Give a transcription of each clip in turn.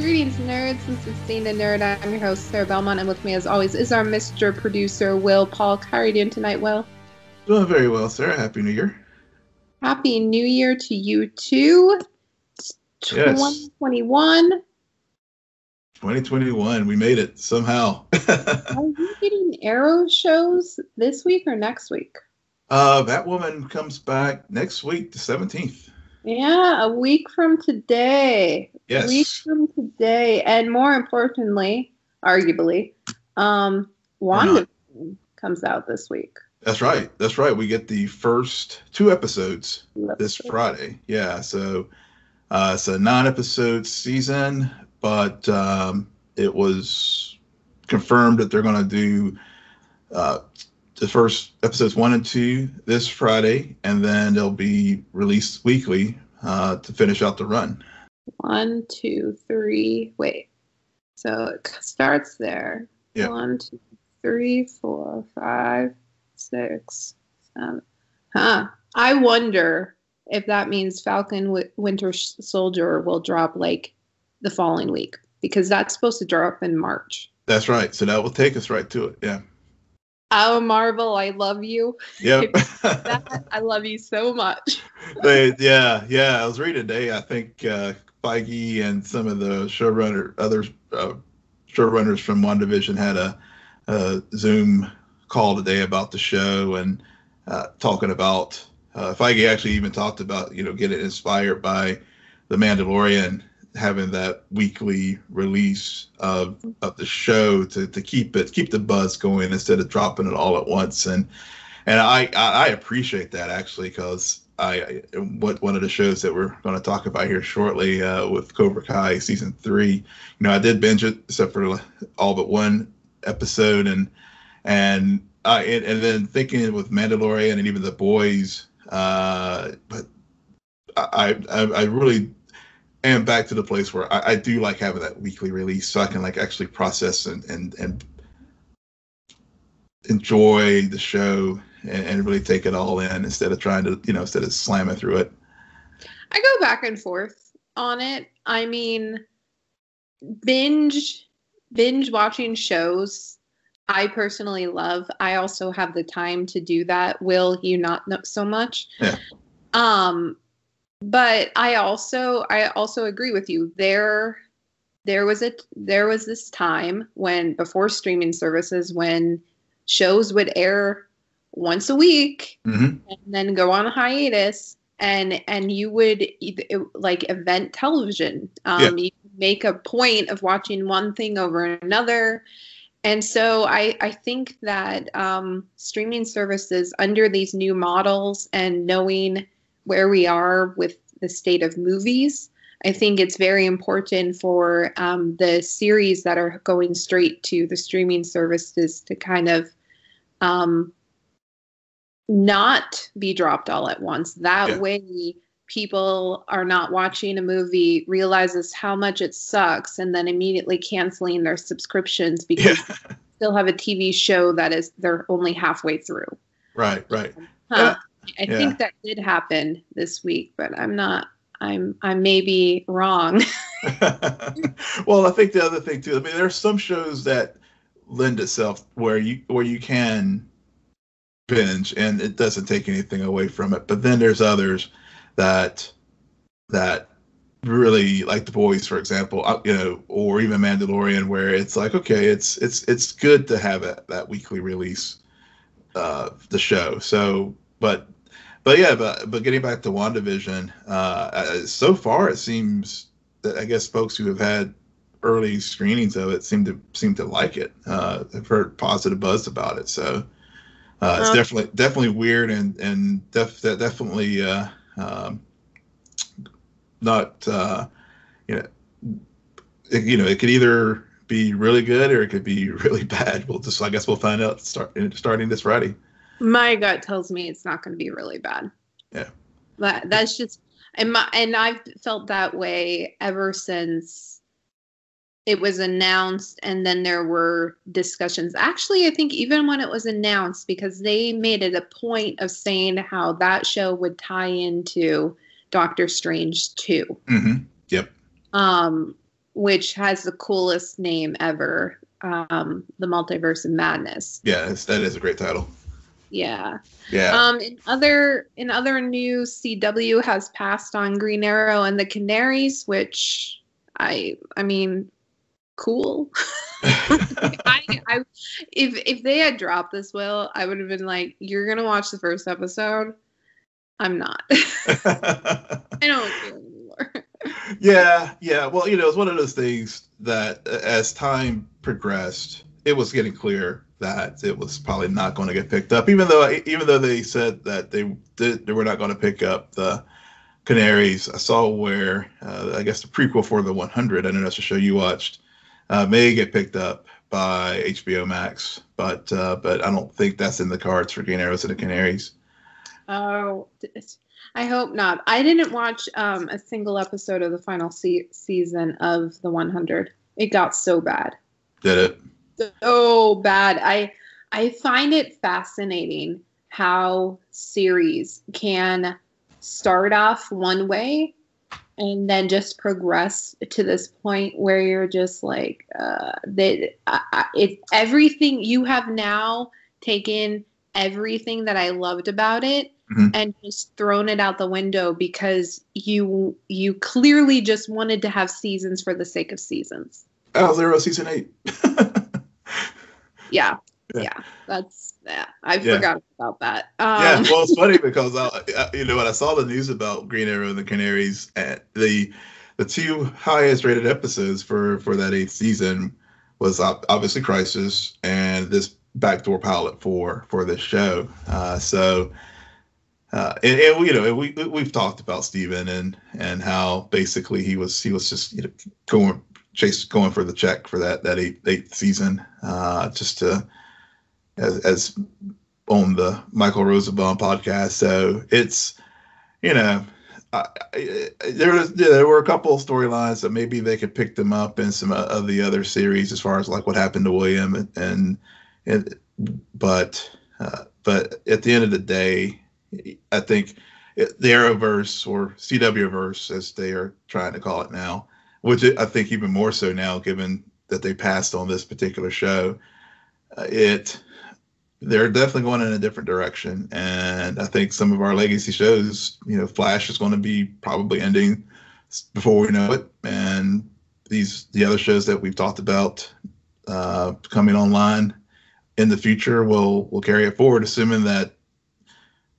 Greetings, nerds and sustained nerd. I'm your host, Sarah Belmont, and with me, as always, is our Mr. Producer, Will Polk. How are you doing tonight, Will? Doing very well, Sarah. Happy New Year. Happy New Year to you too. Yes. 2021. 2021. We made it somehow. Are you getting Arrow shows this week or next week? uh, Batwoman comes back next week, the 17th. Yeah, a week from today. Yes. from today. And more importantly, arguably, um, Or Wanda comes out this week. That's right. That's right. We get the first two episodes this Friday. Yeah. So uh, it's a nine episode season, but um, it was confirmed that they're going to do uh, the first episodes one and two this Friday, and then they'll be released weekly uh, to finish out the run. One, two, three. Wait. So it starts there. Yeah. One, two, three, four, five, six, seven. Huh. I wonder if that means Falcon Wi- Winter Soldier will drop like the following week because that's supposed to drop in March. That's right. So that will take us right to it. Yeah. Oh, Marvel, I love you. Yep. That, I love you so much. yeah, yeah. I was reading today. I think uh, Feige and some of the showrunner, other uh, showrunners from WandaVision had a, a Zoom call today about the show and uh, talking about. Uh, Feige actually even talked about you know getting inspired by the Mandalorian having that weekly release of of the show to, to keep it keep the buzz going instead of dropping it all at once and and I I, I appreciate that actually because I what one of the shows that we're going to talk about here shortly uh, with Cobra Kai season three. You know, I did binge it except for all but one episode, and and I and, and then thinking with Mandalorian and even the boys, uh, but I, I I really am back to the place where I, I do like having that weekly release so I can like actually process and and and enjoy the show and, and really take it all in instead of trying to you know instead of slamming through it. I go back and forth on it. I mean, binge binge watching shows I personally love. I also have the time to do that. Will you not know so much? Yeah. Um but I also I also agree with you. There there was a there was this time when before streaming services when shows would air once a week Mm-hmm. and then go on a hiatus and and you would it- like event television. Um you make a point of watching one thing over another. And so i i think that um streaming services under these new models and knowing where we are with the state of movies i think it's very important for um, the series that are going straight to the streaming services to kind of um, not be dropped all at once. That Yeah. way, people are not watching a movie, realizes how much it sucks, and then immediately canceling their subscriptions because Yeah. they still have a TV show that is they're only halfway through. Right. Right. Huh. I think that did happen this week, but I'm not. I'm I may be wrong. well, I think the other thing too. I mean, there are some shows that lend itself where you where you can binge and it doesn't take anything away from it. But then there's others that that really like the boys, for example, uh, you know, or even Mandalorian, where it's like, okay, it's it's it's good to have that weekly release, uh, the show. So, but but yeah, but but getting back to WandaVision, uh, uh, so far it seems that I guess folks who have had early screenings of it seem to seem to like it. Uh, I've heard positive buzz about it, so uh, it's Uh. definitely definitely weird and and def, de- definitely uh, um, not uh, you know it, you know it could either be really good or it could be really bad. We'll just I guess we'll find out start starting this Friday. My gut tells me it's not going to be really bad. Yeah. That that's just and my and I've felt that way ever since it was announced and then there were discussions. Actually, I think even when it was announced because they made it a point of saying how that show would tie into Doctor Strange 2. Mm-hmm. Um which has the coolest name ever, um, the Multiverse of Madness. Yeah, that is a great title. Yeah. Yeah. Um, in other in other news, CW has passed on Green Arrow and the Canaries, which I I mean, cool. I, I if if they had dropped this, Will, I would have been like, "You're gonna watch the first episode." I'm not. I don't care anymore. Yeah, yeah. Well, you know, it's one of those things that as time progressed, it was getting clear that it was probably not going to get picked up, even though even though they said that they did they were not going to pick up the Canaries. I saw where uh, I guess the prequel for the 100. I know that's a show you watched. Uh, may get picked up by HBO Max, but uh, but I don't think that's in the cards for Arrows and the Canaries. Oh, I hope not. I didn't watch um, a single episode of the final se- season of the 100. It got so bad. Did it? so bad. I I find it fascinating how series can start off one way and then just progress to this point where you're just like uh, that uh, it's everything you have now taken everything that I loved about it mm-hmm. and just thrown it out the window because you you clearly just wanted to have seasons for the sake of seasons. Oh, Arrow season eight. yeah. yeah. yeah. That's yeah. I yeah. forgot about that. Um, yeah, well, it's funny because I, you know when I saw the news about Green Arrow and the Canaries, and the the two highest rated episodes for for that eighth season was obviously Crisis and this backdoor pilot for for this show. Uh, so. Uh, and, and, you know we we've talked about Steven and and how basically he was he was just you know going Chase going for the check for that that eighth, eighth season, uh, just to as, as on the Michael Rosenbaum podcast. So it's you know I, I, there was there were a couple of storylines that maybe they could pick them up in some of the other series as far as like what happened to William and and, and but uh, but at the end of the day, I think the Arrowverse or CWverse as they are trying to call it now which I think even more so now, given that they passed on this particular show. Uh, it they're definitely going in a different direction, and I think some of our legacy shows, you know, Flash is going to be probably ending before we know it, and these the other shows that we've talked about uh, coming online in the future will will carry it forward, assuming that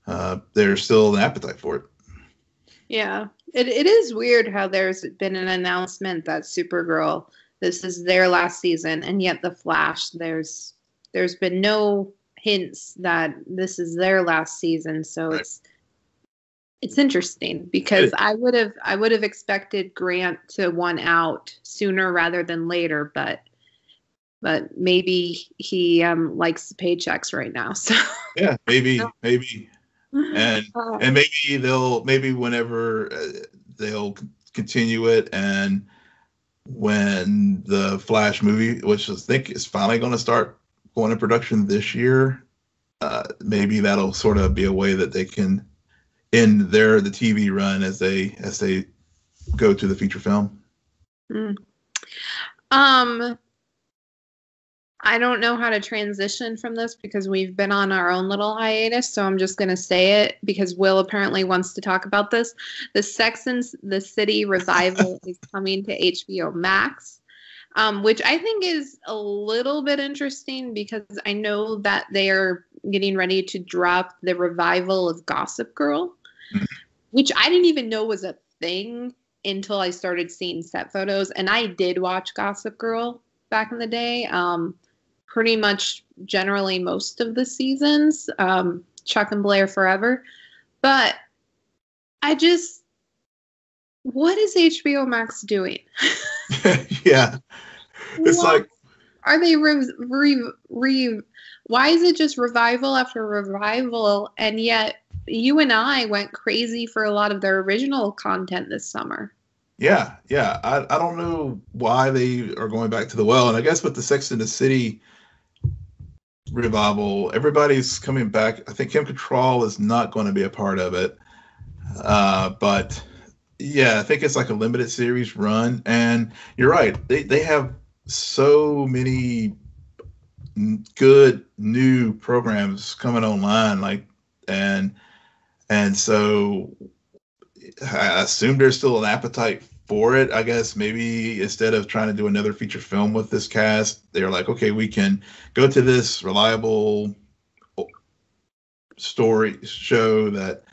uh, there's still an appetite for it. Yeah, it, it is weird how there's been an announcement that Supergirl this is their last season, and yet the Flash there's there's been no hints that this is their last season. So right. it's it's interesting because I would have I would have expected Grant to one out sooner rather than later, but but maybe he um, likes the paychecks right now. So yeah, maybe maybe and uh, and maybe they'll maybe whenever uh, they'll continue it and when the flash movie which i think is finally going to start going to production this year uh, maybe that'll sort of be a way that they can end their the tv run as they as they go to the feature film mm. um I don't know how to transition from this because we've been on our own little hiatus, so I'm just going to say it because Will apparently wants to talk about this. The Sex and the City revival is coming to HBO Max, um, which I think is a little bit interesting because I know that they are getting ready to drop the revival of Gossip Girl, mm-hmm. which I didn't even know was a thing until I started seeing set photos. And I did watch Gossip Girl back in the day. Um, pretty much generally most of the seasons, um, Chuck and Blair forever. But I just, what is HBO Max doing? yeah. It's like, are they re, re, re, why is it just revival after revival? And yet you and I went crazy for a lot of their original content this summer. Yeah, yeah. I, I don't know why they are going back to the well. And I guess with the Sex in the City revival. Everybody's coming back. I think Kim Cattrall is not going to be a part of it, uh, but Yeah, I think it's like a limited series run, and you're right. They they have so many good new programs coming online, like and and so I assume there's still an appetite for it. I guess maybe instead of trying to do another feature film with this cast, they're like, okay, we can go to this reliable story show that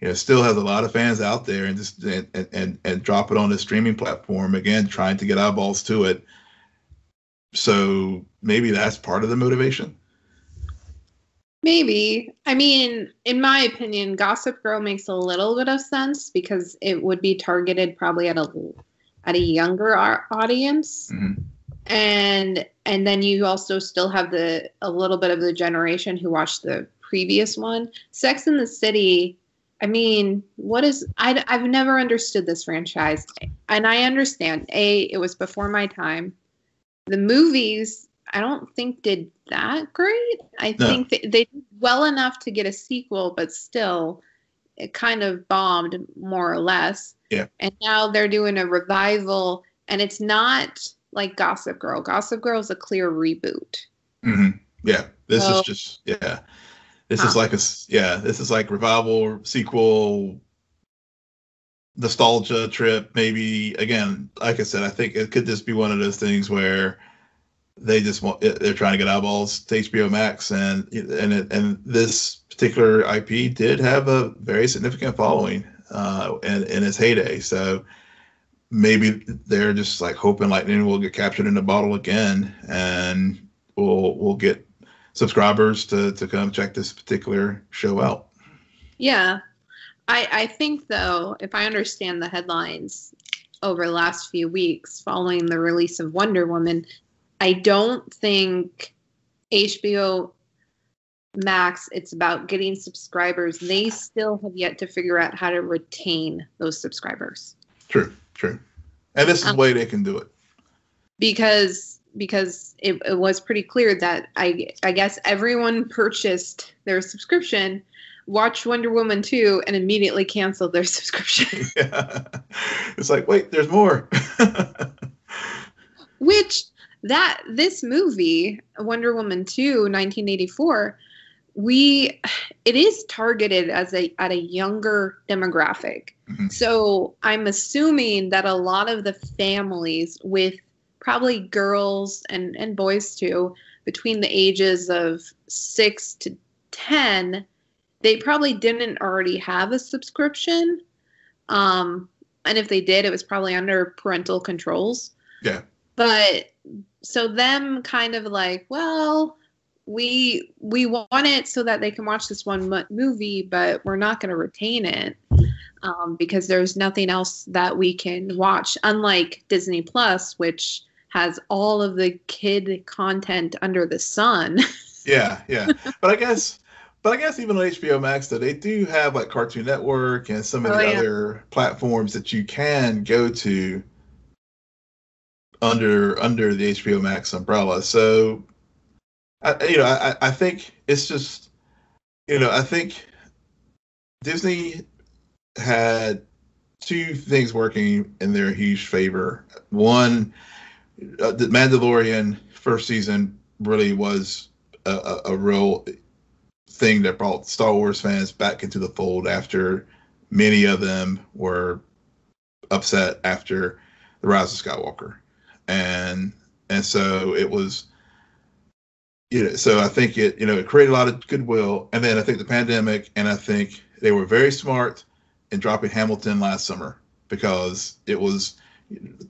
you know still has a lot of fans out there and just and and, and drop it on the streaming platform again trying to get eyeballs to it. So maybe that's part of the motivation? Maybe. I mean in my opinion gossip girl makes a little bit of sense because it would be targeted probably at a at a younger audience. Mm-hmm. and and then you also still have the a little bit of the generation who watched the previous one. Sex in the city I mean, what is I I've never understood this franchise. And I understand A, it was before my time. The movies I don't think did that great. I no. think they, they did well enough to get a sequel, but still it kind of bombed more or less. Yeah. And now they're doing a revival and it's not like Gossip Girl. Gossip Girl is a clear reboot. Mm-hmm. Yeah. This so, is just yeah. This huh. is like a yeah. This is like revival sequel nostalgia trip. Maybe again, like I said, I think it could just be one of those things where they just want they're trying to get eyeballs to HBO Max, and and it, and this particular IP did have a very significant following uh, in in its heyday. So maybe they're just like hoping lightning will get captured in a bottle again, and we'll we'll get subscribers to to come check this particular show out. Yeah. I, I think though, if I understand the headlines over the last few weeks following the release of Wonder Woman, I don't think HBO Max it's about getting subscribers. They still have yet to figure out how to retain those subscribers. True, true. And this is um, the way they can do it. Because because it, it was pretty clear that I I guess everyone purchased their subscription, watched Wonder Woman 2, and immediately canceled their subscription. yeah. It's like, wait, there's more. Which that this movie, Wonder Woman 2, 1984, we it is targeted as a at a younger demographic. Mm-hmm. So I'm assuming that a lot of the families with probably girls and, and boys too, between the ages of six to 10, they probably didn't already have a subscription. Um, and if they did, it was probably under parental controls. Yeah. But so them kind of like, well, we we want it so that they can watch this one movie, but we're not going to retain it um, because there's nothing else that we can watch. Unlike Disney Plus, which has all of the kid content under the sun. yeah, yeah. But I guess but I guess even on HBO Max though, they do have like Cartoon Network and some of oh, the yeah. other platforms that you can go to under under the HBO Max umbrella. So I, you know, I, I think it's just you know, I think Disney had two things working in their huge favor. One, uh, the Mandalorian first season really was a, a, a, real thing that brought Star Wars fans back into the fold after many of them were upset after the Rise of Skywalker, and and so it was. You know, so I think it, you know, it created a lot of goodwill, and then I think the pandemic, and I think they were very smart in dropping Hamilton last summer because it was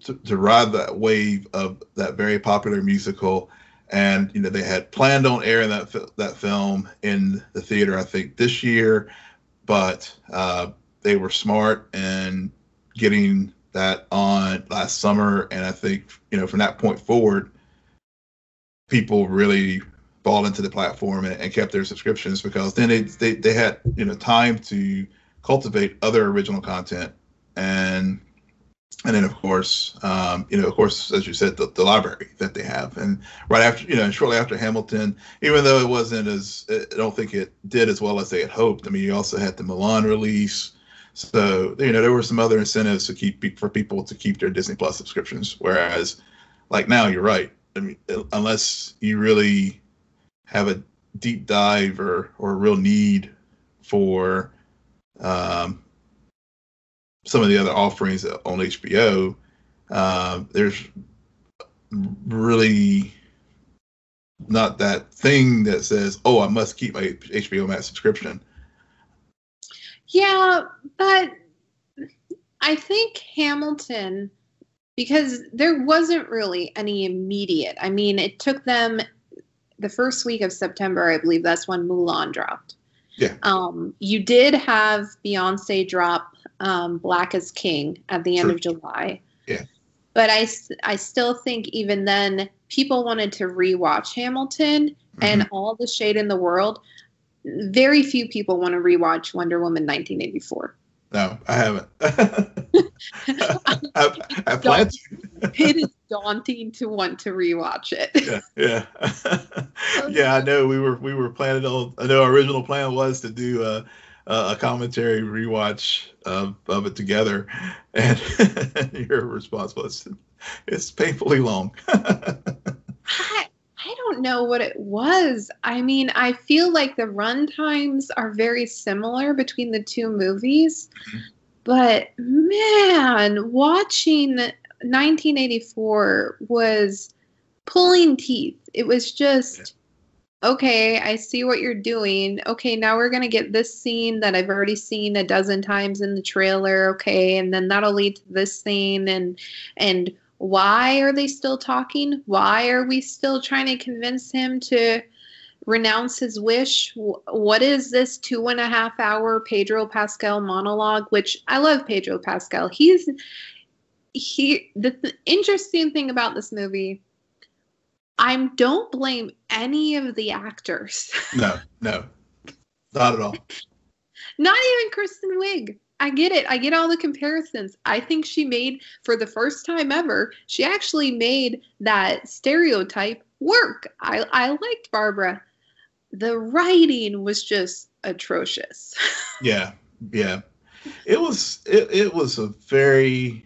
to, to ride that wave of that very popular musical. And you know they had planned on airing that that film in the theater I think this year, but uh, they were smart in getting that on last summer, and I think you know from that point forward, people really bought into the platform and, and kept their subscriptions because then they, they they had you know time to cultivate other original content. And and then of course, um, you know, of course, as you said, the, the, library that they have, and right after, you know, shortly after Hamilton, even though it wasn't as, I don't think it did as well as they had hoped. I mean, you also had the Mulan release, So you know there were some other incentives to keep for people to keep their Disney Plus subscriptions. Whereas, like now, you're right. I mean, unless you really have a deep dive or or a real need for um, some of the other offerings on HBO, uh, there's really not that thing that says, "Oh, I must keep my HBO Max subscription." Yeah, but I think Hamilton because there wasn't really any immediate. I mean, it took them the first week of September, I believe that's when Mulan dropped. Yeah. Um, you did have Beyonce drop um, Black Is King at the end of July. Yeah. But I, I still think even then people wanted to rewatch Hamilton mm-hmm. and all the shade in the world. Very few people want to rewatch Wonder Woman 1984. No, I haven't. I, I plan it is daunting to want to rewatch it. Yeah, yeah, yeah. I know we were we were planning on. I know our original plan was to do a a commentary rewatch of, of it together, and your response was it's painfully long. I, I don't know what it was. I mean, I feel like the run times are very similar between the two movies. Mm-hmm. But man, watching 1984 was pulling teeth. It was just okay, I see what you're doing. Okay, now we're going to get this scene that I've already seen a dozen times in the trailer. Okay, and then that'll lead to this scene and and why are they still talking? Why are we still trying to convince him to renounce his wish? What is this two and a half hour Pedro Pascal monologue? Which I love Pedro Pascal. He's he the, the interesting thing about this movie I don't blame any of the actors. no, no, not at all. Not even Kristen Wiig. I get it. I get all the comparisons. I think she made, for the first time ever, she actually made that stereotype work. I, I liked Barbara. The writing was just atrocious. yeah, yeah. It was it, it was a very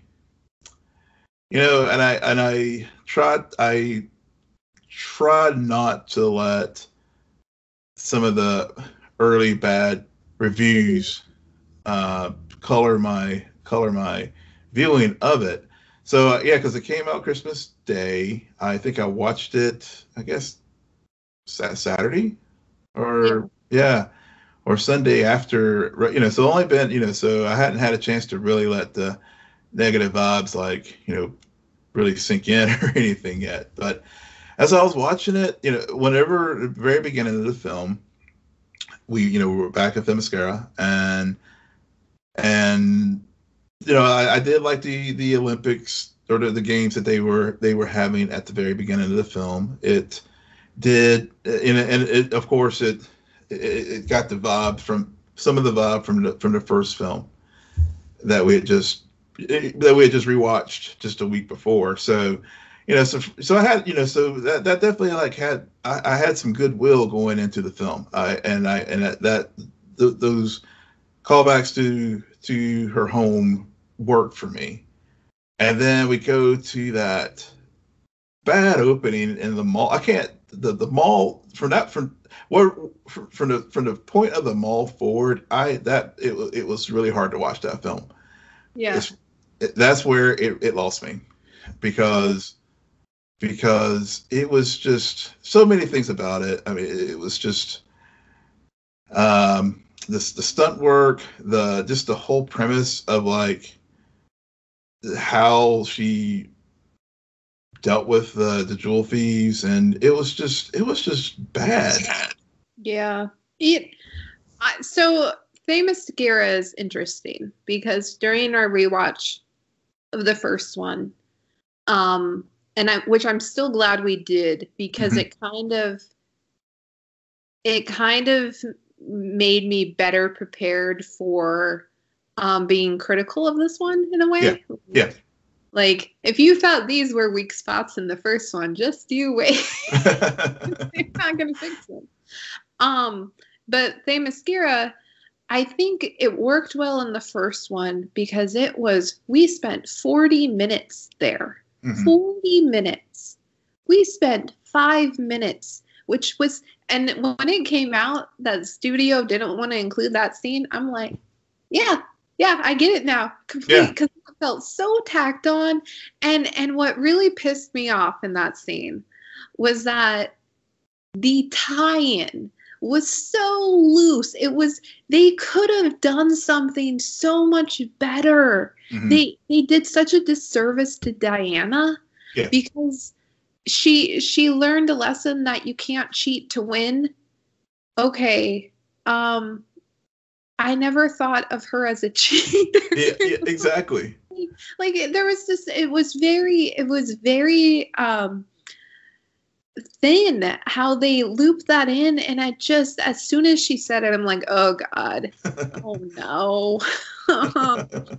you know, and I and I tried I tried not to let some of the early bad reviews uh, color my color my viewing of it. So uh, yeah, because it came out Christmas Day. I think I watched it. I guess Saturday, or yeah. yeah, or Sunday after. You know, so only been you know, so I hadn't had a chance to really let the negative vibes like you know really sink in or anything yet. But as I was watching it, you know, whenever the very beginning of the film, we you know we were back at Themyscira and and you know I, I did like the the Olympics or the, the games that they were they were having at the very beginning of the film. It did and, and it of course it, it it got the vibe from some of the vibe from the from the first film that we had just that we had just rewatched just a week before. So you know, so so I had, you know, so that, that definitely like had I, I had some goodwill going into the film, I and I and that, that th- those callbacks to to her home worked for me, and then we go to that bad opening in the mall. I can't the the mall from that from where from the from the point of the mall forward. I that it it was really hard to watch that film. Yeah, it, that's where it, it lost me because because it was just so many things about it. I mean, it was just um, the stunt work, the just the whole premise of like how she dealt with the the jewel thieves, and it was just it was just bad. Yeah, it. So Themyscira is interesting because during our rewatch of the first one, um, and I, which I'm still glad we did because mm-hmm. it kind of it kind of made me better prepared for um, being critical of this one in a way. Yeah. yeah. Like if you thought these were weak spots in the first one, just you wait. They're not gonna fix them. Um, but Themyscira, I think it worked well in the first one because it was we spent 40 minutes there. Mm-hmm. 40 minutes. We spent 5 minutes which was and when it came out that studio didn't want to include that scene, I'm like, yeah, yeah, I get it now. Complete because yeah. it felt so tacked on. And and what really pissed me off in that scene was that the tie-in was so loose. It was they could have done something so much better. Mm-hmm. They they did such a disservice to Diana yeah. because she she learned a lesson that you can't cheat to win. Okay. Um I never thought of her as a cheater. yeah, yeah, exactly. like there was this it was very it was very um thin how they loop that in and i just as soon as she said it i'm like oh god. Oh no.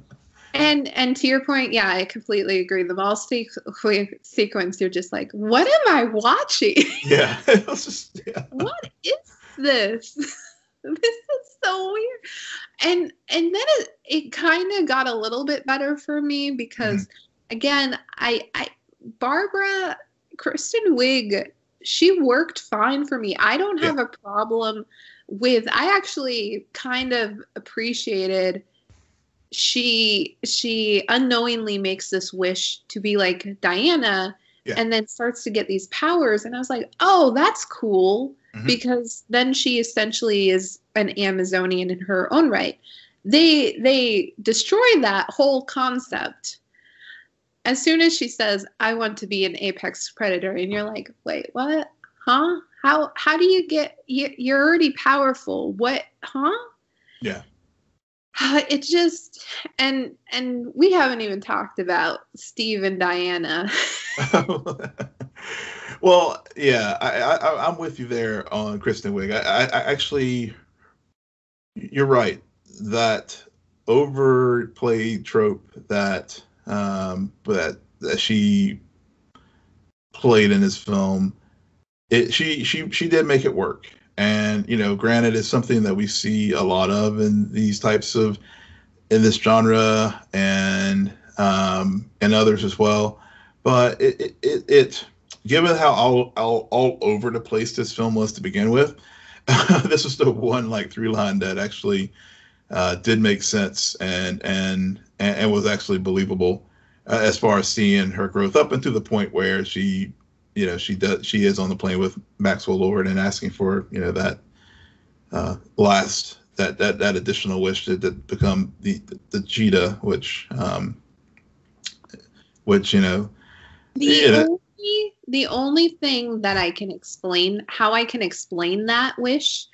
And and to your point yeah i completely agree. The mall sequence you're just like what am i watching? Yeah, just, yeah. what is this? This is so weird. And and then it, it kind of got a little bit better for me because mm-hmm. again i i barbara Kristen Wiig, she worked fine for me. I don't have yeah. a problem with I actually kind of appreciated she she unknowingly makes this wish to be like Diana yeah. and then starts to get these powers and I was like, "Oh, that's cool." Mm-hmm. Because then she essentially is an Amazonian in her own right. They they destroy that whole concept as soon as she says, "I want to be an apex predator," and you're like, "Wait, what? Huh? How how do you get? You're already powerful. What? Huh?" Yeah. It just and and we haven't even talked about Steve and Diana. well, yeah, I, I I'm with you there on Kristen Wiig. I, I, I actually, you're right that overplayed trope that um, but that she played in this film, it she she she did make it work. And you know, granted, it's something that we see a lot of in these types of in this genre and um, and others as well. But it it, it, it given how all, all all over the place this film was to begin with, this was the one like three line that actually uh, did make sense and and and, and was actually believable uh, as far as seeing her growth up into the point where she, you know, she does she is on the plane with Maxwell Lord and asking for you know that uh, last that that that additional wish to, to become the, the the cheetah, which um, which you know. The you know, only the only thing that I can explain how I can explain that wish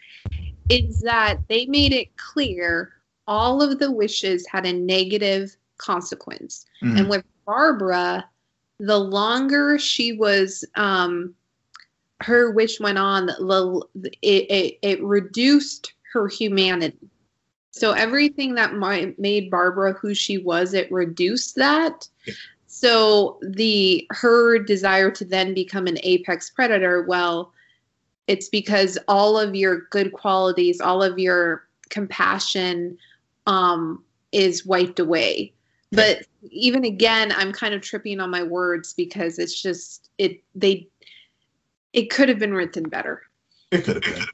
is that they made it clear all of the wishes had a negative consequence. Mm-hmm. And with Barbara, the longer she was, um, her wish went on, the, it, it, it reduced her humanity. So everything that made Barbara who she was, it reduced that. Yeah. So the her desire to then become an apex predator, well, it's because all of your good qualities, all of your compassion um, is wiped away. But even again i'm kind of tripping on my words because it's just it they it could have been written better. It could have been.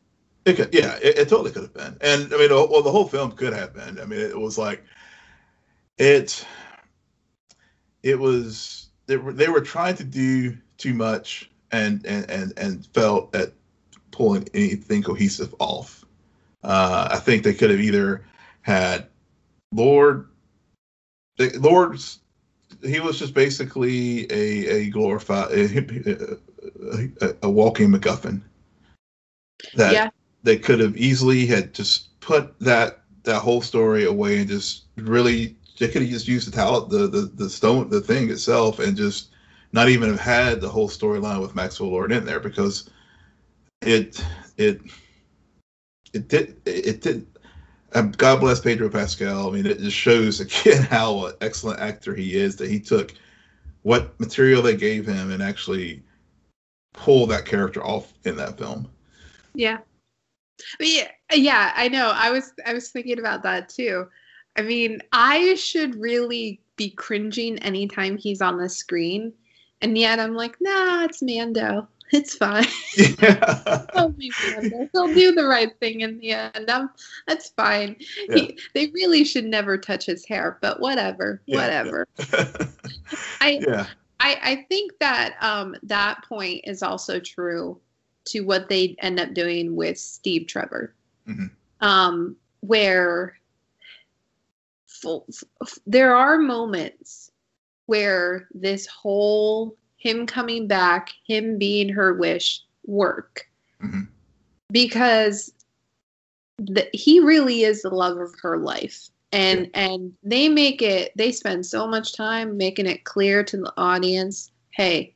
It could yeah it, it totally could have been. And i mean well the whole film could have been. I mean it was like it it was they were, they were trying to do too much and and and, and felt at pulling anything cohesive off. Uh, i think they could have either had lord the Lord's he was just basically a a glorified a, a, a walking MacGuffin that yeah. they could have easily had just put that that whole story away and just really they could have just used the talent the the the stone the thing itself and just not even have had the whole storyline with Maxwell Lord in there because it it it did it did Uh, God bless Pedro Pascal. I mean, it just shows again how an excellent actor he is that he took what material they gave him and actually pull that character off in that film. Yeah. Yeah, yeah, I know. I was I was thinking about that too. I mean, I should really be cringing anytime he's on the screen, and yet I'm like, nah, it's Mando. It's fine. Yeah. He'll, He'll do the right thing in the end. I'm, that's fine. Yeah. He, they really should never touch his hair, but whatever, yeah. whatever. I, yeah. I, I think that um, that point is also true to what they end up doing with Steve Trevor, mm-hmm. um, where full, f- there are moments where this whole him coming back, him being her wish, work. Mm-hmm. Because the, he really is the love of her life. And yeah. and they make it they spend so much time making it clear to the audience, hey,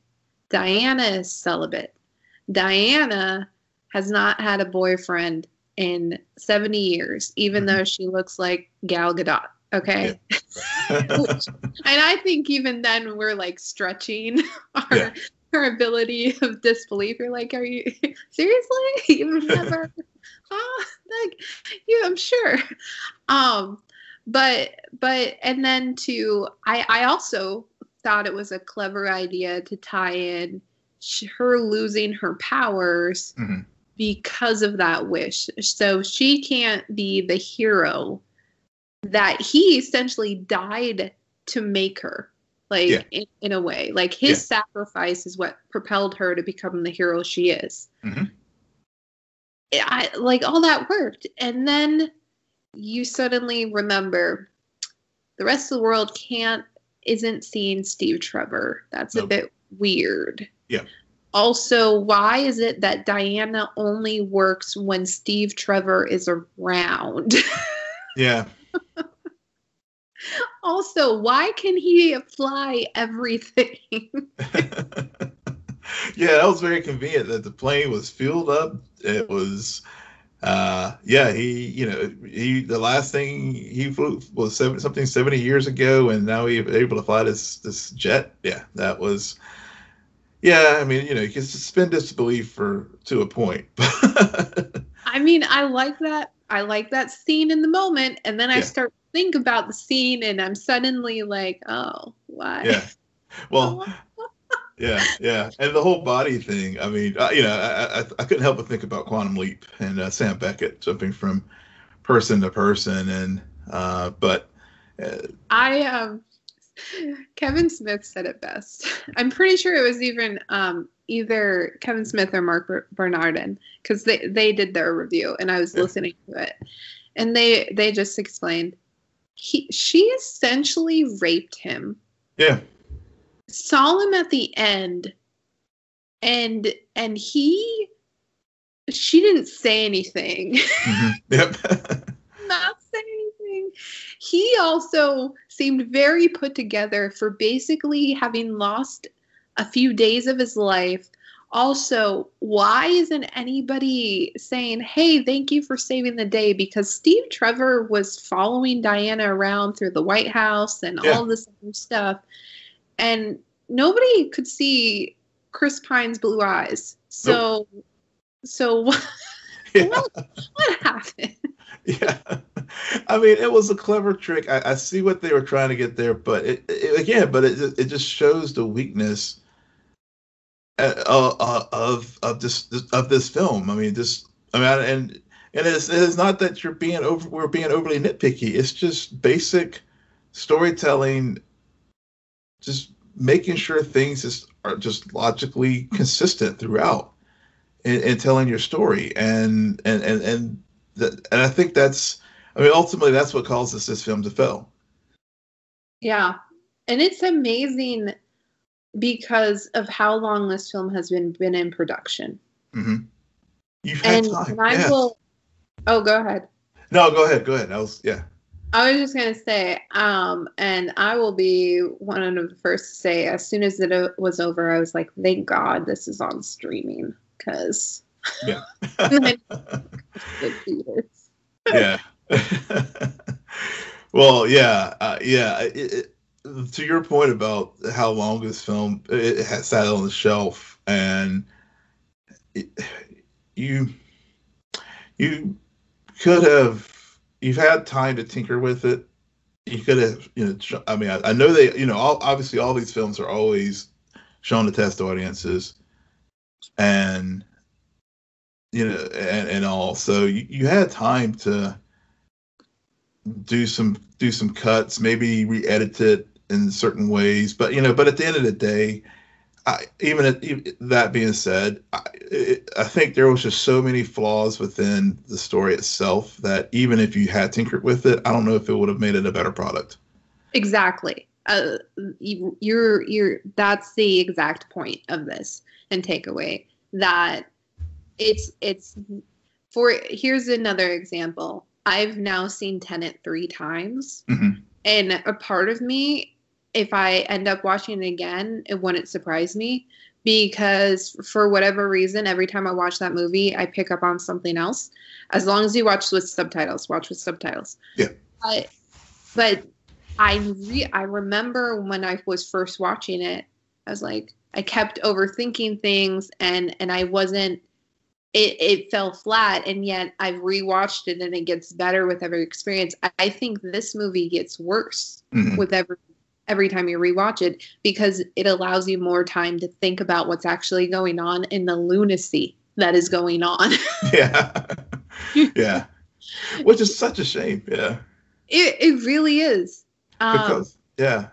Diana is celibate. Diana has not had a boyfriend in 70 years, even mm-hmm. though she looks like Gal Gadot. Okay. Yeah. And I think even then we're like stretching our yeah. our ability of disbelief. You're like, are you seriously? You've never huh? Like you I'm sure. Um but but and then to I I also thought it was a clever idea to tie in her losing her powers mm-hmm. because of that wish. So she can't be the hero that he essentially died to make her like yeah. in, in, a way like his yeah. sacrifice is what propelled her to become the hero she is mm-hmm. I, like all that worked and then you suddenly remember the rest of the world can't isn't seeing steve trevor that's nope. a bit weird yeah also why is it that diana only works when steve trevor is around yeah also, why can he fly everything? yeah, that was very convenient that the plane was fueled up. It was uh yeah he you know he the last thing he flew was seven, something 70 years ago and now he was able to fly this this jet yeah that was yeah i mean you know you can suspend disbelief for to a point i mean i like that i like that scene in the moment and then i yeah. start think about the scene and I'm suddenly like, oh, why? Yeah. Well, yeah, yeah, and the whole body thing. I mean, I, you know, I, I, I couldn't help but think about Quantum Leap and uh, Sam Beckett jumping from person to person, and uh, but uh, I um, Kevin Smith said it best. I'm pretty sure it was even um, either Kevin Smith or Marc Bernardin because they they did their review and I was yeah. listening to it, and they they just explained he she essentially raped him. Yeah. Saw him at the end and and he she didn't say anything. Mm-hmm. Yep. Not say anything. He also seemed very put together for basically having lost a few days of his life also, why isn't anybody saying, hey, thank you for saving the day? Because Steve Trevor was following Diana around through the White House and yeah. all this other stuff. And nobody could see Chris Pine's blue eyes. So, nope. so what, yeah. what, what happened? Yeah. I mean, it was a clever trick. I, I see what they were trying to get there, but it, it, again, but it, it just shows the weakness uh, uh, of of this of this film. I mean, this I mean, and and it's, it's not that you're being over we're being overly nitpicky. It's just basic storytelling, just making sure things is, are just logically consistent throughout in, in telling your story. And and and and that, and I think that's I mean ultimately that's what causes this film to fail. Yeah. And it's amazing because of how long this film has been been in production. Mm-hmm. You've had and, time. I yeah. will. Oh, go ahead. No, go ahead. Go ahead. I was yeah. I was just gonna say, um, and I will be one of the first to say, as soon as it uh, was over, I was like, "Thank God this is on streaming," because yeah, yeah. well, yeah, uh, yeah. It, it, to your point about how long this film it sat on the shelf and it, you you could have you've had time to tinker with it. You could have, you know, I mean, I, I know they, you know, all, obviously all these films are always shown to test audiences, and you know, and, and all. So you, you had time to do some do some cuts, maybe re-edit it in certain ways. But you know, but at the end of the day, I, even, at, even that being said, I, it, I think there was just so many flaws within the story itself that even if you had tinkered with it, I don't know if it would have made it a better product. Exactly. Uh, you, you're you're that's the exact point of this and takeaway that it's it's for here's another example. I've now seen Tenet three times, mm-hmm. and a part of me if I end up watching it again, it wouldn't surprise me because for whatever reason, every time I watch that movie, I pick up on something else. As long as you watch with subtitles, watch with subtitles. Yeah. But, but I re- I remember when I was first watching it, I was like, I kept overthinking things, and and I wasn't. It it fell flat, and yet I've rewatched it, and it gets better with every experience. I, I think this movie gets worse mm-hmm. with every every time you rewatch it because it allows you more time to think about what's actually going on in the lunacy that is going on. yeah. Yeah. Which is such a shame. Yeah. It, it really is. Um, because, yeah.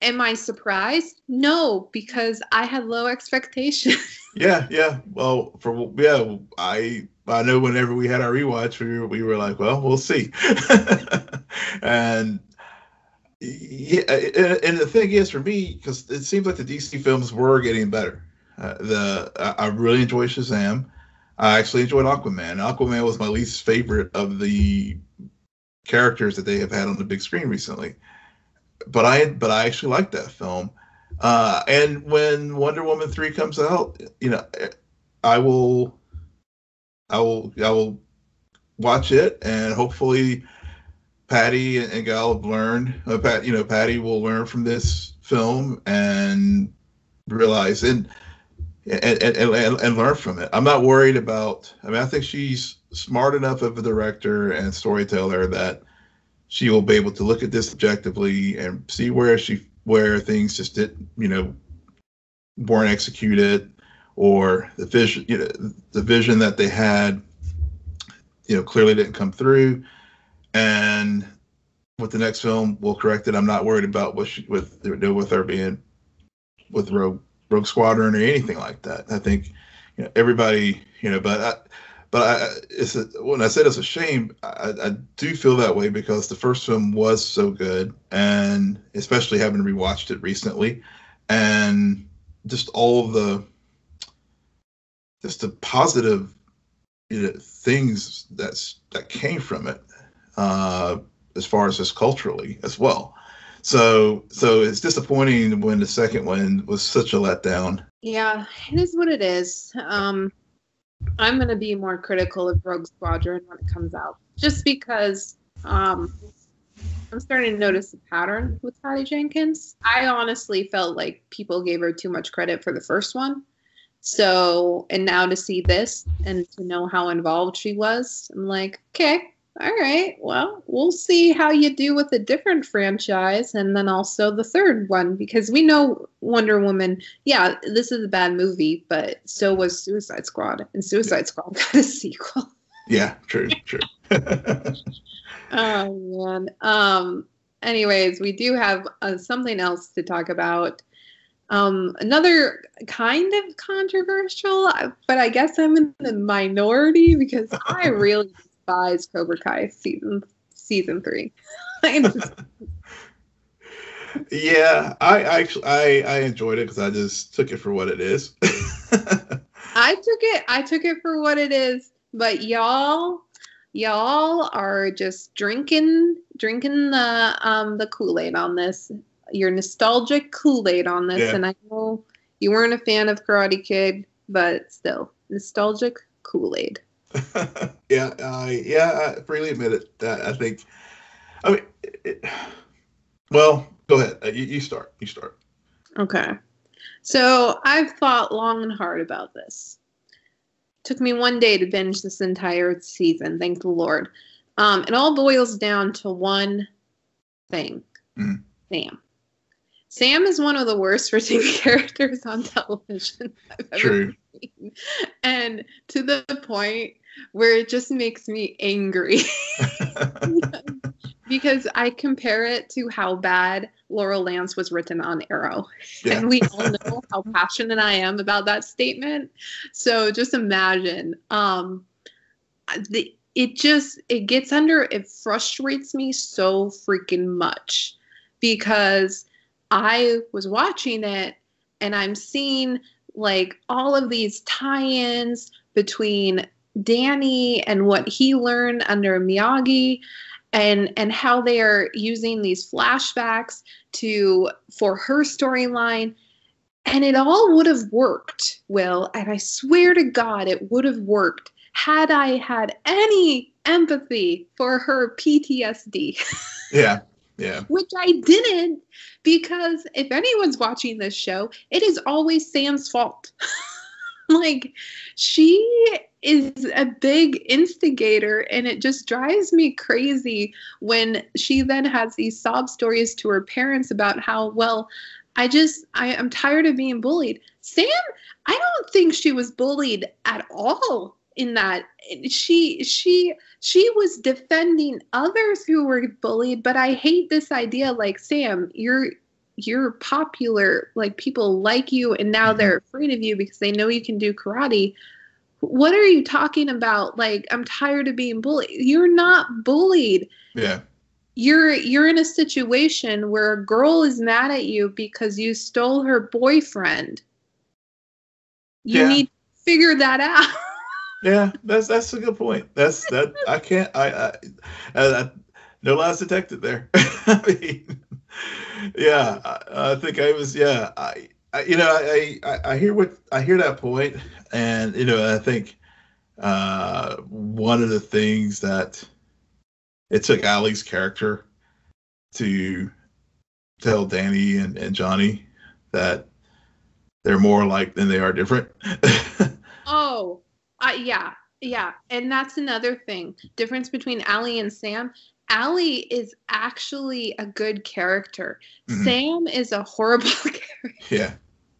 Am I surprised? No, because I had low expectations. yeah, yeah. Well, for yeah, I I know whenever we had our rewatch, we were, we were like, well, we'll see. and yeah, and the thing is for me, because it seems like the DC films were getting better. Uh, the I really enjoyed Shazam. I actually enjoyed Aquaman. Aquaman was my least favorite of the characters that they have had on the big screen recently. But I but I actually like that film. Uh, and when Wonder Woman three comes out, you know, I will, I will, I will watch it and hopefully Patty and Gal have learned. Uh, Pat, you know, Patty will learn from this film and realize and and, and, and, and learn from it. I'm not worried about. I mean, I think she's smart enough of a director and storyteller that she will be able to look at this objectively and see where she where things just didn't, you know, weren't executed or the vision, you know, the vision that they had, you know, clearly didn't come through and with the next film, we'll correct it. I'm not worried about what she, with with her being with Rogue Rogue Squadron or anything like that. I think you know, everybody, you know, but I, but I, it's a, when I said it's a shame, I, I do feel that way because the first film was so good, and especially having rewatched it recently, and just all the just the positive you know, things that's that came from it uh, as far as just culturally as well. So so it's disappointing when the second one was such a letdown. Yeah, it is what it is. Um, I'm going to be more critical of Rogue Squadron when it comes out, just because um, I'm starting to notice a pattern with Patty Jenkins. I honestly felt like people gave her too much credit for the first one. So, and now to see this and to know how involved she was, I'm like, okay, all right. Well, we'll see how you do with a different franchise and then also the third one because we know Wonder Woman, yeah, this is a bad movie, but so was Suicide Squad, and Suicide Squad got a sequel. Yeah, true, true. oh man. Um anyways, we do have uh, something else to talk about. Um, another kind of controversial, but I guess I'm in the minority because I really despise Cobra Kai season season three. yeah, I actually I I enjoyed it because I just took it for what it is. I took it I took it for what it is, but y'all y'all are just drinking drinking the um the Kool-Aid on this. You're nostalgic Kool-Aid on this, yeah. and I know you weren't a fan of Karate Kid, but still nostalgic Kool-Aid. yeah, I yeah, I freely admit it. That I think. I mean, it, well, go ahead. Uh, you, you start. You start. Okay. So I've thought long and hard about this. Took me one day to binge this entire season. Thank the Lord. Um, it all boils down to one thing mm. Sam. Sam is one of the worst written characters on television I've ever True. seen. And to the point where it just makes me angry. because I compare it to how bad Laurel Lance was written on Arrow. Yeah. And we all know how passionate I am about that statement. So just imagine. Um, the, it just it gets under it frustrates me so freaking much because I was watching it and I'm seeing like all of these tie-ins between Danny and what he learned under Miyagi and and how they are using these flashbacks to for her storyline and it all would have worked will and i swear to god it would have worked had I had any empathy for her PTSD. yeah. Yeah. Which I didn't because if anyone's watching this show, it is always Sam's fault. like she is a big instigator and it just drives me crazy when she then has these sob stories to her parents about how well I just I am tired of being bullied. Sam, I don't think she was bullied at all in that she she she was defending others who were bullied but i hate this idea like sam you're you're popular like people like you and now mm-hmm. they're afraid of you because they know you can do karate. What are you talking about? Like i'm tired of being bullied. You're not bullied. Yeah. You're you're in a situation where a girl is mad at you because you stole her boyfriend. You yeah. need to figure that out yeah, that's that's a good point. That's that I can't I I, I no lies detected there. I mean, yeah, I, I, think I was yeah I, I you know I, I I hear what I hear that point, and you know I think uh, one of the things that it took Ali's character to tell Danny and, and Johnny that they're more alike than they are different. oh, uh, yeah, yeah, and that's another thing. Difference between Allie and Sam. Allie is actually a good character. Mm-hmm. Sam is a horrible character. Yeah.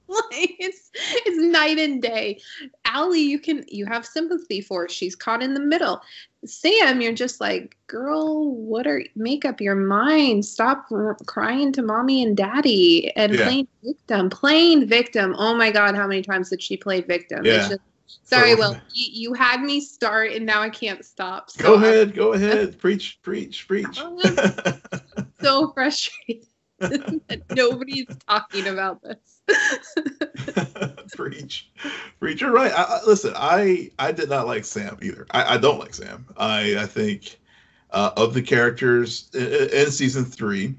like it's it's night and day. Allie, you can you have sympathy for. She's caught in the middle. Sam, you're just like, girl, what are make up your mind? Stop r- crying to mommy and daddy and yeah. playing victim. Playing victim. Oh my god, how many times did she play victim? Yeah. It's just Sorry, so, Will. You, you, had me start, and now I can't stop. So go ahead, go ahead. preach, preach, preach. so frustrated that nobody's talking about this. preach, preach. You're right. I, I, listen, I I did not like Sam either. I, I don't like Sam. I I think uh, of the characters in, in season three,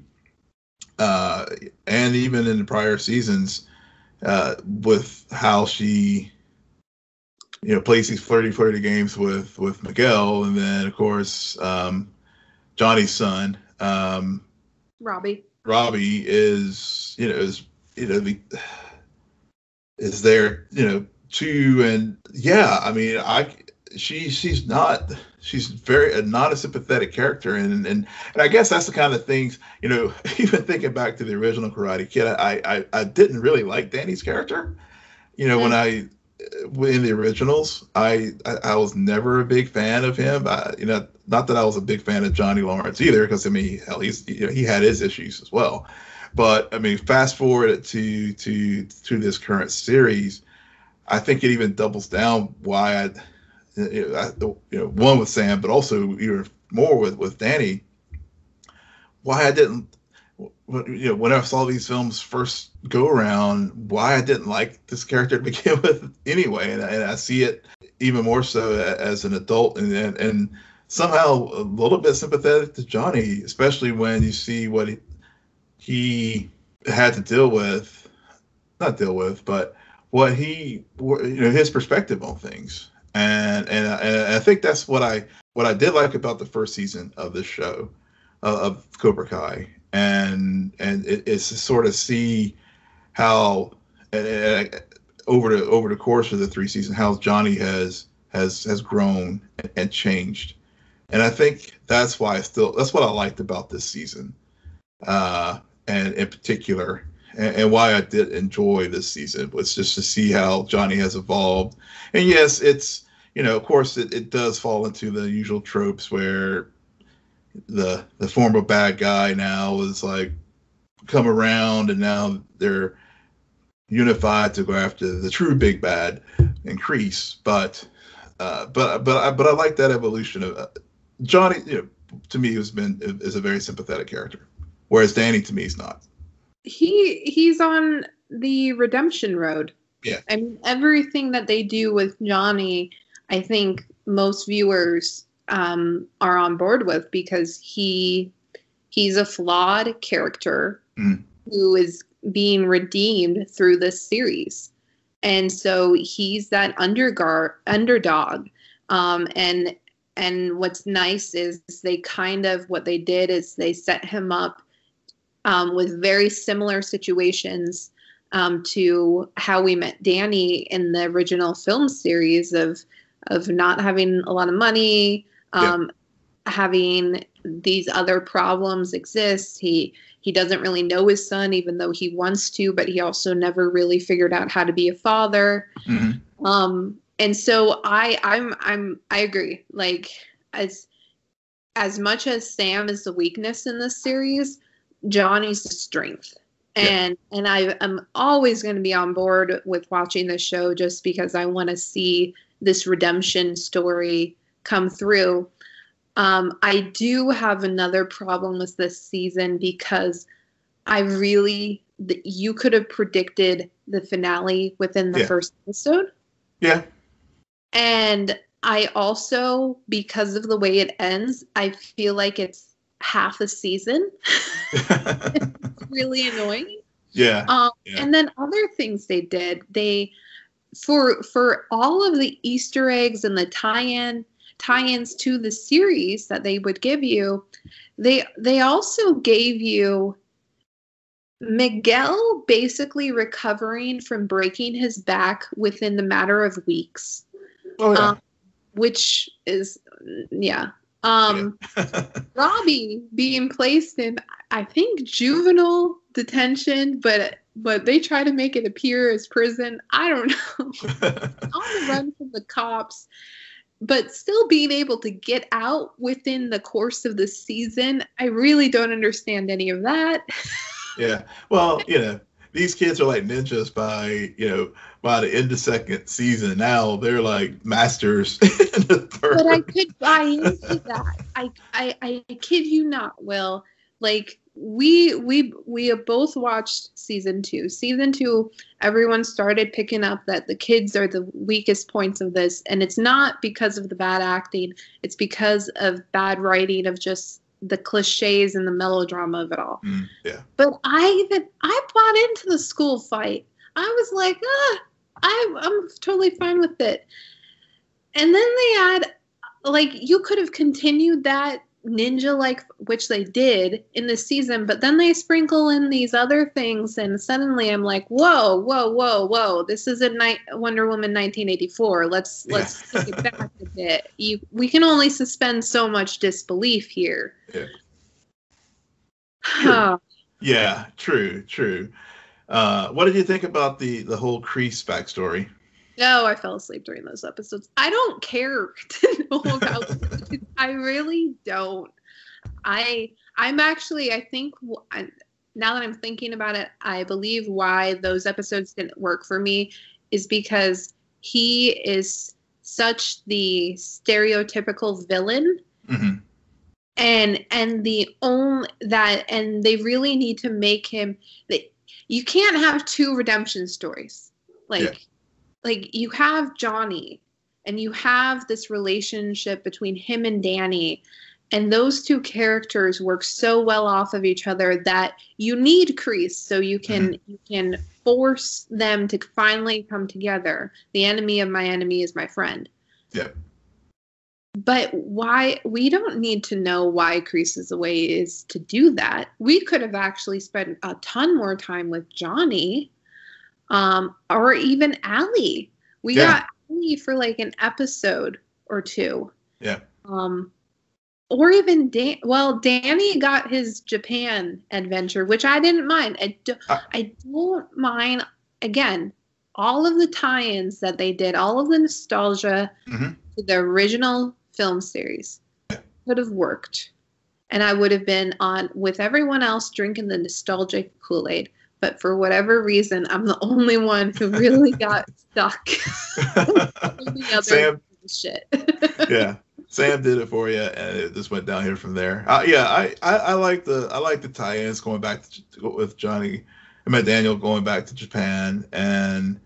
uh, and even in the prior seasons, uh, with how she you know plays these flirty flirty games with with Miguel, and then of course um, Johnny's son um, Robbie. Robbie is you know is you know the is there you know too, and yeah, I mean I she she's not she's very not a sympathetic character and, and and I guess that's the kind of things you know even thinking back to the original Karate Kid I I, I didn't really like Danny's character you know mm-hmm. when I in the originals, I, I, I was never a big fan of him. I, you know, not that I was a big fan of Johnny Lawrence either, because I mean, hell, he's you know, he had his issues as well. But I mean, fast forward to to to this current series, I think it even doubles down why I, you know, one with Sam, but also even more with with Danny. Why I didn't you know, when I saw these films first go around, why I didn't like this character to begin with anyway, and, and I see it even more so as an adult, and, and, and somehow a little bit sympathetic to Johnny, especially when you see what he, he had to deal with, not deal with, but what he, you know, his perspective on things, and and, and I think that's what I what I did like about the first season of this show, uh, of Cobra Kai, and and it, it's to sort of see how over the over the course of the three seasons how Johnny has has has grown and, and changed, and I think that's why I still that's what I liked about this season, uh, and in particular, and, and why I did enjoy this season was just to see how Johnny has evolved, and yes, it's you know, of course, it, it does fall into the usual tropes where the the former bad guy now is like come around and now they're unified to go after the true big bad increase but uh, but but I, but I like that evolution of uh, Johnny you know to me has been is a very sympathetic character whereas Danny to me is not. He he's on the redemption road. Yeah. I mean everything that they do with Johnny I think most viewers um, are on board with because he he's a flawed character mm. who is being redeemed through this series and so he's that undergar- underdog um, and and what's nice is they kind of what they did is they set him up um, with very similar situations um, to how we met danny in the original film series of of not having a lot of money um, yeah. having these other problems exist. He he doesn't really know his son, even though he wants to, but he also never really figured out how to be a father. Mm-hmm. Um, and so I I'm I'm I agree. Like as as much as Sam is the weakness in this series, Johnny's the strength. And yeah. and I am always going to be on board with watching this show just because I want to see this redemption story come through. Um, I do have another problem with this season because I really the, you could have predicted the finale within the yeah. first episode. Yeah. And I also, because of the way it ends, I feel like it's half a season. it's really annoying. Yeah. Um, yeah. And then other things they did, they for for all of the Easter eggs and the tie-in tie-ins to the series that they would give you, they they also gave you Miguel basically recovering from breaking his back within the matter of weeks. Oh yeah. Um, which is yeah. Um yeah. Robbie being placed in I think juvenile detention, but but they try to make it appear as prison. I don't know. on the run from the cops but still being able to get out within the course of the season, I really don't understand any of that. yeah. Well, you know, these kids are like ninjas by, you know, by the end of second season. Now they're like masters. but I could buy into that. I, I, I kid you not, Will. Like we we we have both watched season two. Season two, everyone started picking up that the kids are the weakest points of this, and it's not because of the bad acting. It's because of bad writing of just the cliches and the melodrama of it all. Mm, yeah. But I even I bought into the school fight. I was like, ah, I I'm totally fine with it. And then they add like you could have continued that ninja like which they did in the season but then they sprinkle in these other things and suddenly i'm like whoa whoa whoa whoa this is a night wonder woman 1984 let's let's take it back a bit you we can only suspend so much disbelief here yeah true. yeah true true uh, what did you think about the the whole Kreese backstory no, I fell asleep during those episodes. I don't care to know about. I really don't. I I'm actually I think now that I'm thinking about it, I believe why those episodes didn't work for me is because he is such the stereotypical villain. Mm-hmm. And and the only that and they really need to make him that you can't have two redemption stories. Like yeah like you have Johnny and you have this relationship between him and Danny and those two characters work so well off of each other that you need Kreese so you can mm-hmm. you can force them to finally come together. The enemy of my enemy is my friend. Yeah. But why we don't need to know why Kreese is the way is to do that. We could have actually spent a ton more time with Johnny um, or even Allie. We yeah. got only for like an episode or two. Yeah. Um, or even Dan. Well, Danny got his Japan adventure, which I didn't mind. I, do, uh, I don't mind. Again, all of the tie-ins that they did, all of the nostalgia mm-hmm. to the original film series could have worked, and I would have been on with everyone else drinking the nostalgic Kool-Aid. But for whatever reason, I'm the only one who really got stuck. Sam, shit. yeah, Sam did it for you, and it just went down here from there. Uh, yeah, I, I, I like the I like the tie-ins going back to, with Johnny. I met Daniel going back to Japan, and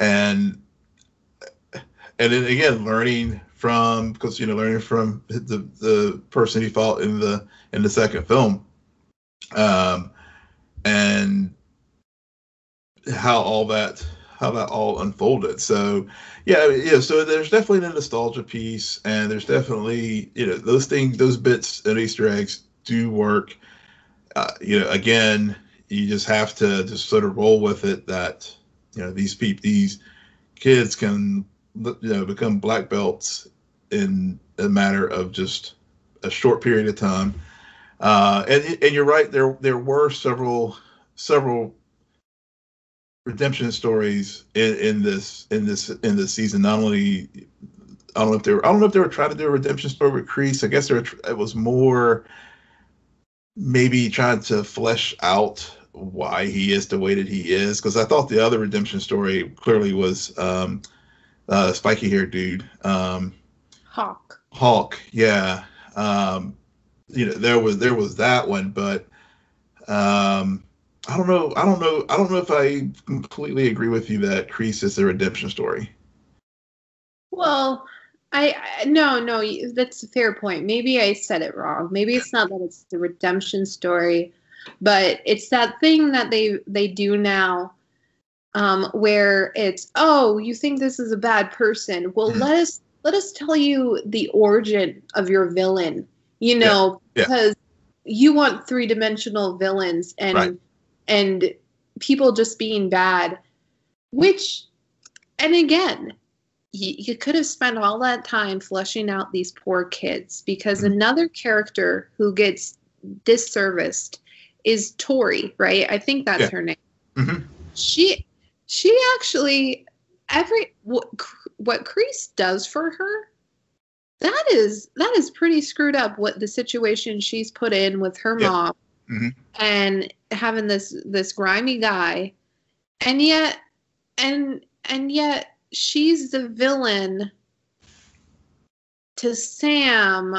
and and then again learning from because you know learning from the the person he fought in the in the second film, um, and how all that how that all unfolded. So yeah, yeah. So there's definitely the nostalgia piece, and there's definitely you know those things, those bits and Easter eggs do work. Uh, you know, again, you just have to just sort of roll with it that you know these people, these kids can you know become black belts in a matter of just a short period of time. Uh, and and you're right. There there were several several redemption stories in, in this in this in this season. Not only I don't know if they were I don't know if they were trying to do a redemption story with Kreese. I guess there it was more maybe trying to flesh out why he is the way that he is. Because I thought the other redemption story clearly was um, uh, spiky hair dude. Um, Hawk. Hawk, yeah. Um, you know there was there was that one, but um, I don't know. I don't know. I don't know if I completely agree with you that Kreese is a redemption story. Well, I, I no no that's a fair point. Maybe I said it wrong. Maybe it's not that it's the redemption story, but it's that thing that they they do now, um, where it's oh you think this is a bad person. Well, mm-hmm. let us let us tell you the origin of your villain. You know yeah. Yeah. because you want three dimensional villains and. Right and people just being bad, which, and again, you, you could have spent all that time fleshing out these poor kids because mm-hmm. another character who gets disserviced is Tori, right? I think that's yeah. her name. Mm-hmm. She she actually every what what Kreese does for her that is that is pretty screwed up what the situation she's put in with her yeah. mom mm-hmm. and having this this grimy guy and yet and and yet she's the villain to Sam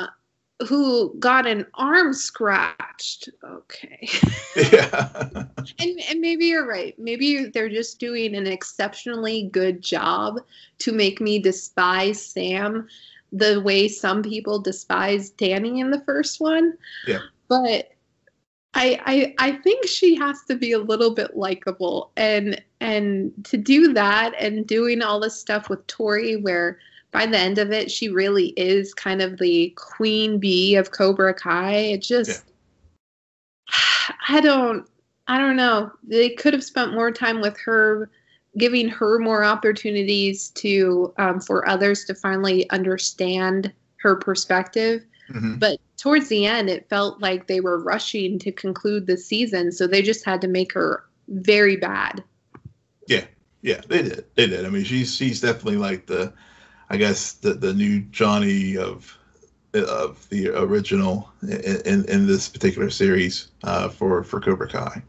who got an arm scratched. Okay. Yeah. and and maybe you're right. Maybe they're just doing an exceptionally good job to make me despise Sam the way some people despise Danny in the first one. Yeah. But I, I I think she has to be a little bit likable and and to do that and doing all this stuff with Tori where by the end of it she really is kind of the queen bee of Cobra Kai. It just yeah. I don't I don't know. They could have spent more time with her giving her more opportunities to um, for others to finally understand her perspective. Mm-hmm. But towards the end, it felt like they were rushing to conclude the season, so they just had to make her very bad. Yeah, yeah, they did. They did. I mean, she's she's definitely like the, I guess the the new Johnny of of the original in in, in this particular series uh, for for Cobra Kai.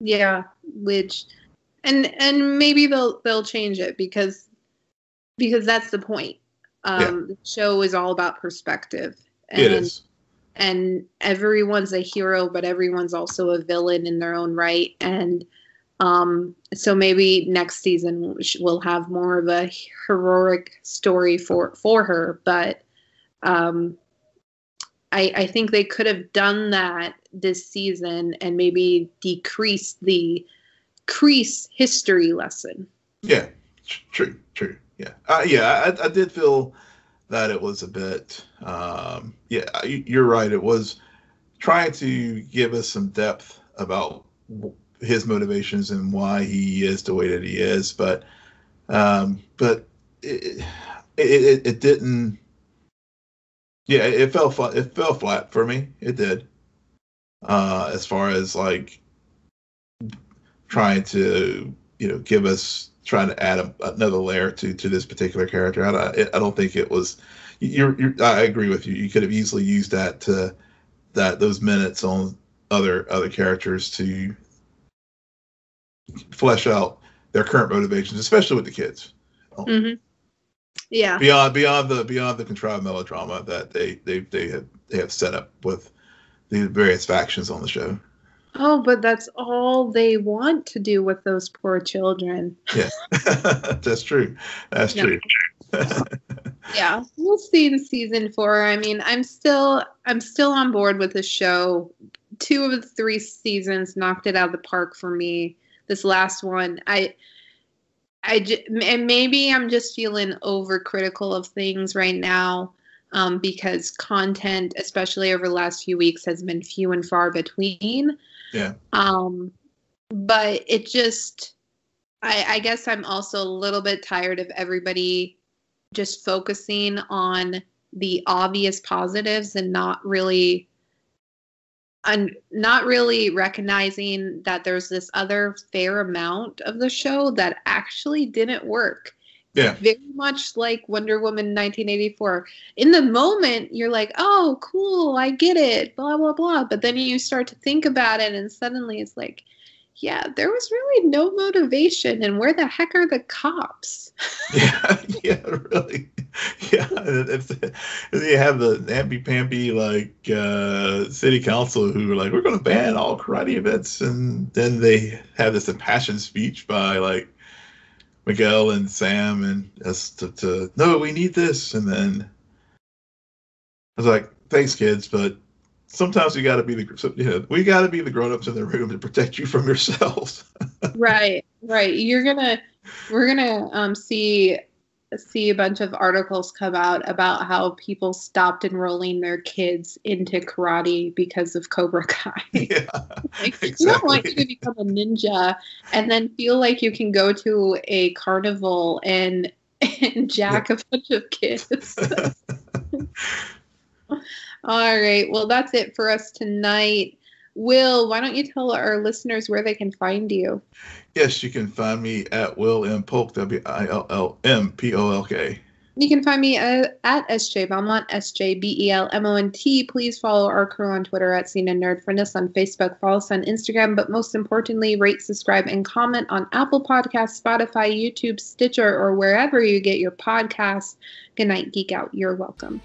Yeah, which, and and maybe they'll they'll change it because because that's the point. Um, yeah. The show is all about perspective and, it is. And everyone's a hero, but everyone's also a villain in their own right. And um, so maybe next season we'll have more of a heroic story for for her. But um, I, I think they could have done that this season and maybe decreased the Kreese history lesson. Yeah, true, true. Yeah, uh, yeah. I, I did feel that it was a bit um, yeah you're right it was trying to give us some depth about his motivations and why he is the way that he is but Um, but it, it, it, it didn't. Yeah, it fell flat. It fell flat for me. It did. Uh, as far as like trying to you know give us trying to add a, another layer to to this particular character. I, don't, I don't think it was. You're, you're, I agree with you. You could have easily used that to that those minutes on other other characters to flesh out their current motivations, especially with the kids. Mm-hmm. Yeah. Beyond beyond the beyond the contrived melodrama that they they they have they have set up with the various factions on the show. Oh, but that's all they want to do with those poor children. Yeah, that's true. That's true. yeah, we'll see in season four. I mean, I'm still I'm still on board with the show. Two of the three seasons knocked it out of the park for me. This last one, I I j- and maybe I'm just feeling overcritical of things right now um, because content, especially over the last few weeks, has been few and far between. Yeah. Um, but it just, I, I guess I'm also a little bit tired of everybody just focusing on the obvious positives and not really and not really recognizing that there's this other fair amount of the show that actually didn't work. Yeah. Very much like Wonder Woman 1984. In the moment, you're like, oh, cool, I get it, blah, blah, blah. But then you start to think about it, and suddenly it's like, yeah, there was really no motivation. And where the heck are the cops? yeah, yeah, really. Yeah, it's, you have the namby pamby like uh, city council who are like, we're going to ban all karate events, and then they have this impassioned speech by like Miguel and Sam and us to, to no, we need this, and then I was like, thanks, kids, but sometimes you got to be the you know, we got to be the grown-ups in the room to protect you from yourselves. Right right. You're gonna we're gonna um, see see a bunch of articles come out about how people stopped enrolling their kids into karate because of Cobra Kai. Yeah, like, exactly. You don't want you to become a ninja and then feel like you can go to a carnival and and jack yeah. a bunch of kids. All right. Well, that's it for us tonight. Will, why don't you tell our listeners where they can find you? Yes, you can find me at Will M Polk, W I L L M P O L K. You can find me uh, at SJ Belmont, S J B E L M O N T. Please follow our crew on Twitter at Scene N Nerd. Friend us on Facebook, follow us on Instagram, but most importantly, rate, subscribe, and comment on Apple Podcasts, Spotify, YouTube, Stitcher, or wherever you get your podcasts. Good night, Geek Out. You're welcome.